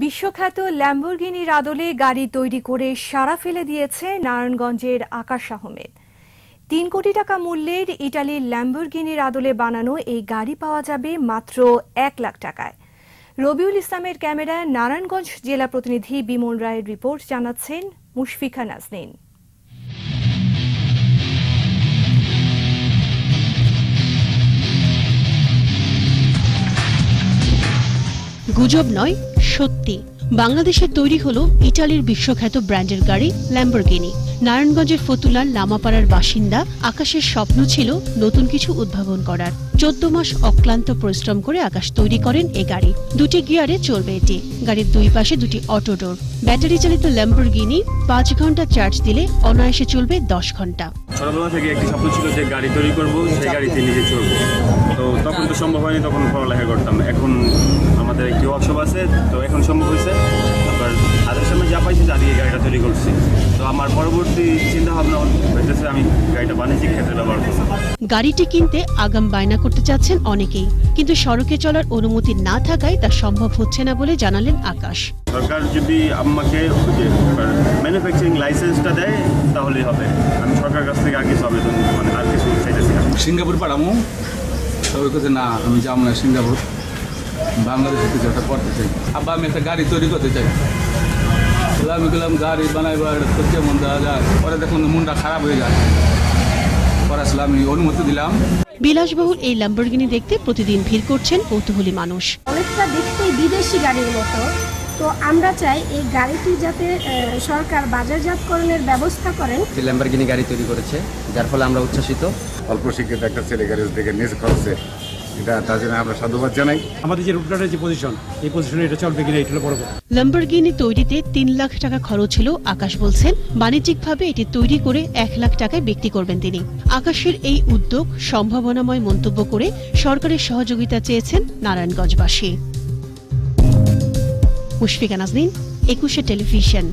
বিশ্বখ্যাত ল্যাম্বরগিনির আদলে গাড়ি তৈরি করে সারা ফেলে দিয়েছে নারায়ণগঞ্জের আকাশ আহমেদ। তিন কোটি টাকা মূল্যের ইটালির ল্যাম্বরগিনির আদলে বানানো এই গাড়ি পাওয়া যাবে মাত্র এক লাখ টাকায়। রবিউল ইসলামের ক্যামেরায় নারায়ণগঞ্জ জেলা প্রতিনিধি বিমল রায়ের রিপোর্ট জানাচ্ছেন মুশফিকা নাজনীন। গুজব নয় সত্যি বাংলাদেশে তৈরি হলো ইটালির বিশ্বখ্যাত ব্র্যান্ডের গাড়ি ল্যাম্বরগিনি নারায়ণগঞ্জের ফতুলার লামাপাড়ার বাসিন্দা আকাশের স্বপ্ন ছিল নতুন কিছু উদ্ভাবন করার। চোদ্দ মাস অক্লান্ত পরিশ্রম করে আকাশ তৈরি করেন এ গাড়ি। দুটি গিয়ারে চলবে এটি। গাড়ির দুই পাশে দুটি অটো ডোর। ব্যাটারি চালিত ল্যাম্বরগিনি পাঁচ ঘণ্টা চার্জ দিলে অনায়াসে চলবে দশ ঘণ্টা। ছোটবেলা থেকে একটি স্বপ্ন ছিল যে গাড়ি তৈরি করব, সেই গাড়িতে নিজে তো তখন তো সম্ভব হয়নি, তখন পড়ালেখা করতাম। এখন আমাদের একটি ওয়ার্কশপ আছে, তো এখন সম্ভব হয়েছে। দিয়ে গাড়িটা তৈরি করছি। তো আমার পরবর্তী চিন্তা ভাবনা হইতেছে আমি গাড়িটা বাণিজ্যিক ক্ষেত্রে ব্যবহার করব। গাড়িটি কিনতে আগাম বায়না করতে চাচ্ছেন অনেকেই কিন্তু সড়কে চলার অনুমতি না থাকায় তা সম্ভব হচ্ছে না বলে জানালেন আকাশ। সরকার যদি আমাকে ম্যানুফ্যাকচারিং লাইসেন্সটা দেয় তাহলেই হবে। আমি সরকার কাছ থেকে আর কিছু আবেদন মানে আর কিছু চাইতেছি সিঙ্গাপুর পাঠামো। সবাই কাছে না আমি যাব না সিঙ্গাপুর। বাংলাদেশে কিছু একটা করতে চাই। আবার আমি একটা গাড়ি তৈরি করতে চাই। আমি গেলাম গাড়ি বানাইবার তো কেমন দেওয়া যায় পরে দেখুন মনটা খারাপ হয়ে যায়। পরে আসলে আমি অনুমতি দিলাম। বিলাসবহুল এই ল্যাম্বরগিনি দেখতে প্রতিদিন ভিড় করছেন কৌতূহলী মানুষ। অনেকটা দেখতেই বিদেশি গাড়ির মতো। তো আমরা চাই এই গাড়িটি যাতে সরকার বাজারজাতকরণের ব্যবস্থা করেন। ল্যাম্বরগিনি গাড়ি তৈরি করেছে যার ফলে আমরা উচ্ছ্বাসিত। অল্প শিক্ষিত একটা ছেলে গাড়ি থেকে নিজ খরচে এটা তার জন্য আমরা সাধুবাদ জানাই। আমাদের যে রুটলারের যে পজিশন এই পজিশনে এটা চলবে কিনা এটা বড় কথা। ল্যাম্বরগিনি তৈরিতে তিন লাখ টাকা খরচ ছিল আকাশ বলছেন। বাণিজ্যিকভাবে এটি তৈরি করে এক লাখ টাকায় বিক্রি করবেন তিনি। আকাশের এই উদ্যোগ সম্ভাবনাময় মন্তব্য করে সরকারের সহযোগিতা চেয়েছেন নারায়ণগঞ্জবাসী। মুশফিকা নাজনীন একুশে টেলিভিশন।